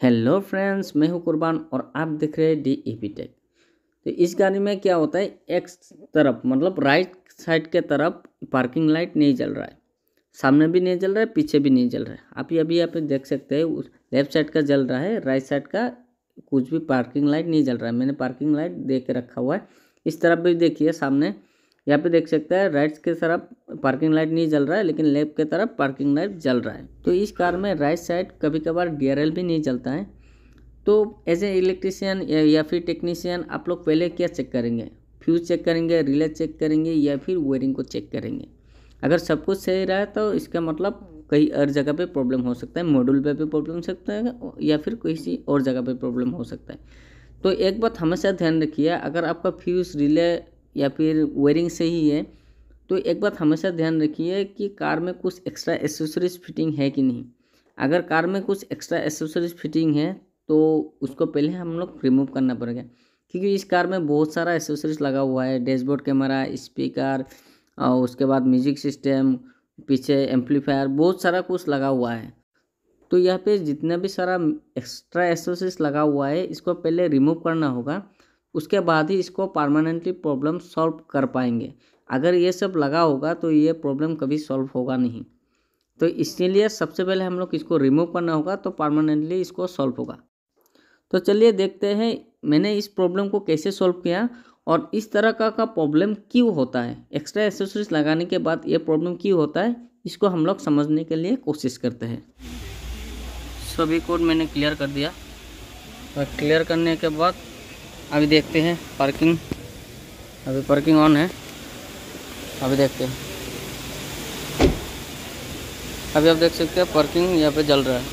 Hello friends, मैं हूँ कुर्बान और आप देख रहे हैं डी ई पी टेक तो इस गाड़ी में क्या होता है एक्स तरफ़ मतलब राइट साइड के तरफ़ पार्किंग लाइट नहीं जल रहा है। सामने भी नहीं जल रहा है, पीछे भी नहीं जल रहा है। आप ये अभी यहाँ पे देख सकते हैं, उस लेफ़्ट साइड का जल रहा है राइट साइड का कुछ भी पार्किंग लाइट नहीं जल रहा है। मैंने पार्किंग लाइट दे के रखा हुआ है। इस तरफ़ भी देखिए, सामने यहाँ पे देख सकते हैं राइट के तरफ़ पार्किंग लाइट नहीं जल रहा है, लेकिन लेफ़्ट के तरफ़ पार्किंग लाइट जल रहा है। तो इस कार में राइट साइड कभी कभार डी भी नहीं जलता है। तो एज ए इलेक्ट्रिशियन या फिर टेक्नीशियन आप लोग पहले क्या चेक करेंगे? फ्यूज चेक करेंगे रिले चेक करेंगे, या फिर वेयरिंग को चेक करेंगे? अगर सब कुछ सही रहा है तो इसका मतलब कहीं और जगह पे प्रॉब्लम हो सकता है मॉड्यूल पे भी प्रॉब्लम हो सकता है, या फिर किसी और जगह पे प्रॉब्लम हो सकता है। तो एक बात हमेशा ध्यान रखिए, अगर आपका फ्यूज रिले या फिर वेयरिंग सही है तो एक बात हमेशा ध्यान रखिए कि कार में कुछ एक्स्ट्रा एसेसरीज फिटिंग है कि नहीं। अगर कार में कुछ एक्स्ट्रा एसेसरीज फिटिंग है तो उसको पहले हम लोग रिमूव करना पड़ेगा। क्योंकि इस कार में बहुत सारा एसेसरीज लगा हुआ है डैशबोर्ड कैमरा स्पीकर और उसके बाद म्यूज़िक सिस्टम पीछे एम्पलीफायर बहुत सारा कुछ लगा हुआ है। तो यहाँ पे जितना भी सारा एक्स्ट्रा एसेसरीज लगा हुआ है, इसको पहले रिमूव करना होगा। उसके बाद ही इसको परमानेंटली प्रॉब्लम सॉल्व कर पाएँगे। अगर ये सब लगा होगा तो ये प्रॉब्लम कभी सॉल्व होगा नहीं। तो इसीलिए सबसे पहले हम लोग इसको रिमूव करना होगा तो परमानेंटली इसको सॉल्व होगा। तो चलिए देखते हैं मैंने इस प्रॉब्लम को कैसे सॉल्व किया और इस तरह का का प्रॉब्लम क्यों होता है। एक्स्ट्रा एसेसरीज लगाने के बाद ये प्रॉब्लम क्यों होता है, इसको हम लोग समझने के लिए कोशिश करते हैं। सभी कोड मैंने क्लियर कर दिया। और क्लियर करने के बाद अभी देखते हैं पार्किंग अभी पार्किंग ऑन है। अभी देखते हैं। अभी आप देख सकते हैं पार्किंग यहाँ पे जल रहा है।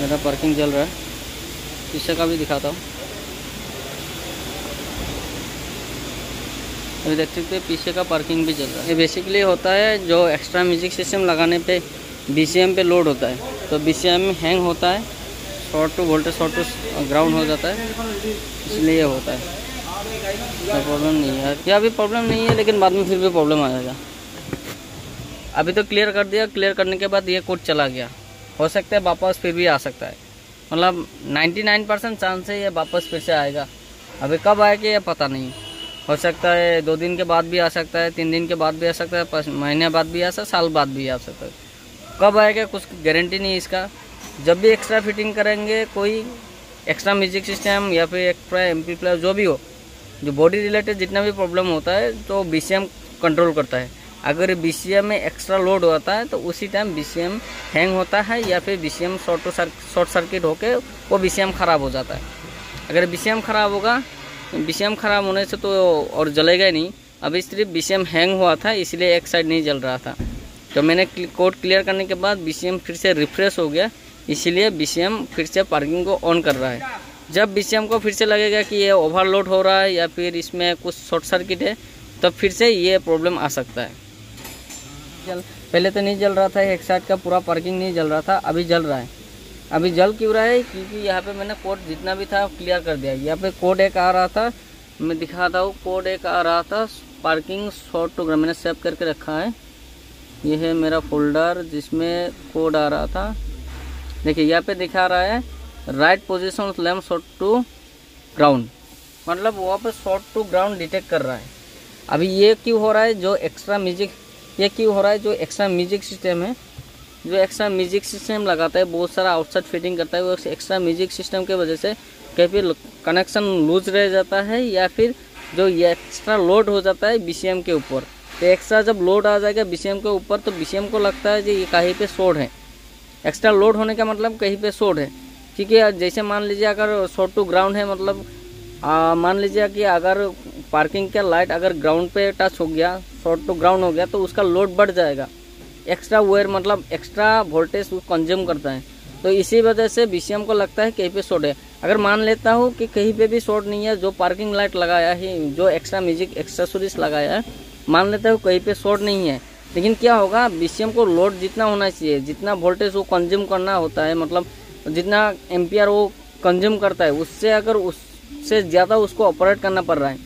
मेरा पार्किंग जल रहा है। पीछे का भी दिखाता हूँ। अभी देख सकते हैं, पीछे का पार्किंग भी चल रहा है। ये बेसिकली होता है जो एक्स्ट्रा म्यूज़िक सिस्टम लगाने पे बीसीएम पे लोड होता है। तो बी हैंग होता है। Short to voltage, short to ground हो जाता है। इसलिए ये होता है। कोई प्रॉब्लम नहीं है। या अभी प्रॉब्लम नहीं है, लेकिन बाद में फिर भी प्रॉब्लम आ जाएगा अभी तो क्लियर कर दिया। क्लियर करने के बाद ये कोड चला गया। हो सकता है वापस फिर भी आ सकता है। मतलब 99 परसेंट चांस है ये वापस फिर से आएगा। अभी कब आएगा ये पता नहीं। हो सकता है दो दिन के बाद भी आ सकता है, तीन दिन के बाद भी आ सकता है महीने बाद भी आ सकता है, साल बाद भी आ सकता है। कब आएगा कुछ गारंटी नहीं इसका। जब भी एक्स्ट्रा फिटिंग करेंगे, कोई एक्स्ट्रा म्यूज़िक सिस्टम या फिर एक्स्ट्रा एम पी प्लस जो भी हो, जो बॉडी रिलेटेड जितना भी प्रॉब्लम होता है तो बी सी एम कंट्रोल करता है। अगर बी सी में एक्स्ट्रा लोड होता है तो उसी time B C M hang होता है या फिर B C M short short circuit होकर वो बी सी एम ख़राब हो जाता है। अगर बी सी एम ख़राब होगा बी सी एम ख़राब होने से तो और जलेगा ही नहीं। अभी सिर्फ़ बी सी एम हैंग हुआ था, इसलिए एक साइड नहीं जल रहा था। तो मैंने कोड क्लियर करने के बाद बी सी एम फिर से रिफ्रेश हो गया। इसीलिए बीसीएम फिर से पार्किंग को ऑन कर रहा है। जब बीसीएम को फिर से लगेगा कि ये ओवरलोड हो रहा है या फिर इसमें कुछ शॉर्ट सर्किट है तो फिर से ये प्रॉब्लम आ सकता है। जल, पहले तो नहीं जल रहा था, एक साइड का पूरा पार्किंग नहीं जल रहा था, अभी जल रहा है। अभी जल क्यों रहा है? क्योंकि यहाँ पे मैंने कोड जितना भी था क्लियर कर दिया। यहाँ पे कोड एक आ रहा था, मैं दिखाता हूँ कोड एक आ रहा था पार्किंग शॉर्ट टू मैंने सेव करके रखा है। यह है मेरा फोल्डर जिसमें कोड आ रहा था। देखिए, यहाँ पे दिखा रहा है right position lamp short to ground मतलब वहाँ पे शॉर्ट टू ग्राउंड डिटेक्ट कर रहा है। अभी ये क्यों हो रहा है? जो एक्स्ट्रा म्यूज़िक ये क्यों हो रहा है? जो एक्स्ट्रा म्यूज़िक सिस्टम है, जो एक्स्ट्रा म्यूज़िक सिस्टम लगाता है, बहुत सारा आउटसाइड फिटिंग करता है, वो एक्स्ट्रा म्यूज़िक सिस्टम के वजह से कहीं कनेक्शन लूज रह जाता है या फिर जो ये एक्स्ट्रा लोड हो जाता है बीसीएम के ऊपर। तो एक्स्ट्रा जब लोड आ जाएगा बीसीएम के ऊपर तो बीसीएम को लगता है कि ये कहीं पे शोर्ट है। एक्स्ट्रा लोड होने का मतलब कहीं पे शोर्ट है। क्योंकि जैसे मान लीजिए अगर शॉर्ट टू ग्राउंड है मतलब आ, मान लीजिए कि अगर पार्किंग का लाइट अगर ग्राउंड पे टच हो गया शॉर्ट टू ग्राउंड हो गया तो उसका लोड बढ़ जाएगा। एक्स्ट्रा वेयर मतलब एक्स्ट्रा वोल्टेज कंज्यूम करता है। तो इसी वजह से बीसीएम को लगता है कहीं पे शॉर्ट है। अगर मान लेता हूँ कि कहीं पे भी शॉर्ट नहीं है जो पार्किंग लाइट लगाया है जो एक्स्ट्रा म्यूज़िक एक्सेसरीज लगाया है मान लेता हूँ कहीं पे शॉर्ट नहीं है लेकिन क्या होगा बीसीएम को लोड जितना होना चाहिए, जितना वोल्टेज वो कंज्यूम करना होता है मतलब जितना एम्पियर वो कंज्यूम करता है, उससे अगर उससे ज़्यादा उसको ऑपरेट करना पड़ रहा है।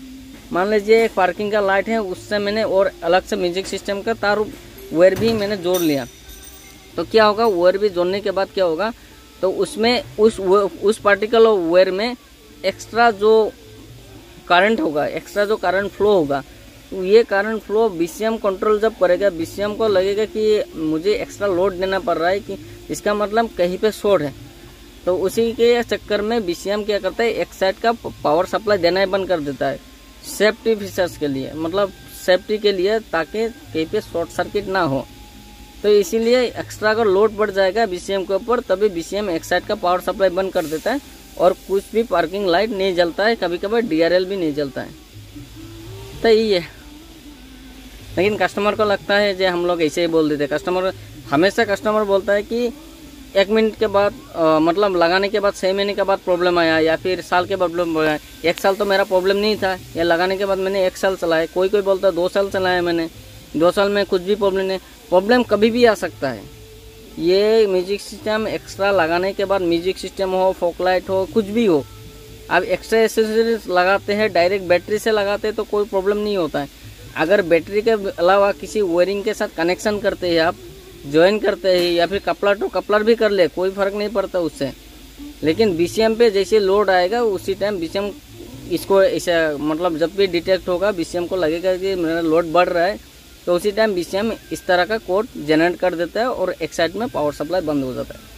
मान लीजिए एक पार्किंग का लाइट है, उससे मैंने और अलग से म्यूज़िक सिस्टम का तार वेयर भी मैंने जोड़ लिया। तो क्या होगा वेयर भी जोड़ने के बाद क्या होगा तो उसमें उस उस पार्टिकल वेयर में एक्स्ट्रा जो करंट होगा एक्स्ट्रा जो करंट फ्लो होगा तो ये कारण फ्लो बीसीएम कंट्रोल जब करेगा, बीसीएम को लगेगा कि मुझे एक्स्ट्रा लोड देना पड़ रहा है कि इसका मतलब कहीं पे शॉर्ट है। तो उसी के चक्कर में बीसीएम क्या करता है, एक साइड का पावर सप्लाई देना ही बंद कर देता है। सेफ्टी फीचर्स के लिए मतलब सेफ्टी के लिए ताकि कहीं पे शॉर्ट सर्किट ना हो। तो इसीलिए एक्स्ट्रा अगर लोड बढ़ जाएगा बीसीएम के ऊपर, तभी बीसीएम एक साइड का पावर सप्लाई बंद कर देता है और कुछ भी पार्किंग लाइट नहीं जलता है कभी कभी डीआरएल भी नहीं जलता है। तो है। लेकिन कस्टमर को लगता है जो हम लोग ऐसे ही बोल देते कस्टमर हमेशा कस्टमर बोलता है कि एक मिनट के बाद आ, मतलब लगाने के बाद छः महीने के बाद प्रॉब्लम आया या फिर साल के बाद प्रॉब्लम आया। एक साल तो मेरा प्रॉब्लम नहीं था या लगाने के बाद मैंने एक साल चलाया। कोई कोई बोलता है दो साल चलाया मैंने। दो साल में कुछ भी प्रॉब्लम नहीं। प्रॉब्लम कभी भी आ सकता है। ये म्यूज़िक सिस्टम एक्स्ट्रा लगाने के बाद म्यूज़िक सिस्टम हो फोकलाइट हो कुछ भी हो। अब एक्स्ट्रा एसेसरीज लगाते हैं डायरेक्ट बैटरी से लगाते हैं तो कोई प्रॉब्लम नहीं होता है। अगर बैटरी के अलावा किसी वायरिंग के साथ कनेक्शन करते हैं आप ज्वाइन करते हैं या फिर कपलर टू कपलर भी कर ले, कोई फ़र्क नहीं पड़ता उससे। लेकिन बीसीएम पे जैसे लोड आएगा, उसी टाइम बीसीएम इसको ऐसे मतलब जब भी डिटेक्ट होगा बीसीएम को लगेगा कि मेरा लोड बढ़ रहा है तो उसी टाइम बीसीएम इस तरह का कोड जनरेट कर देता है और एक साइड में पावर सप्लाई बंद हो जाता है।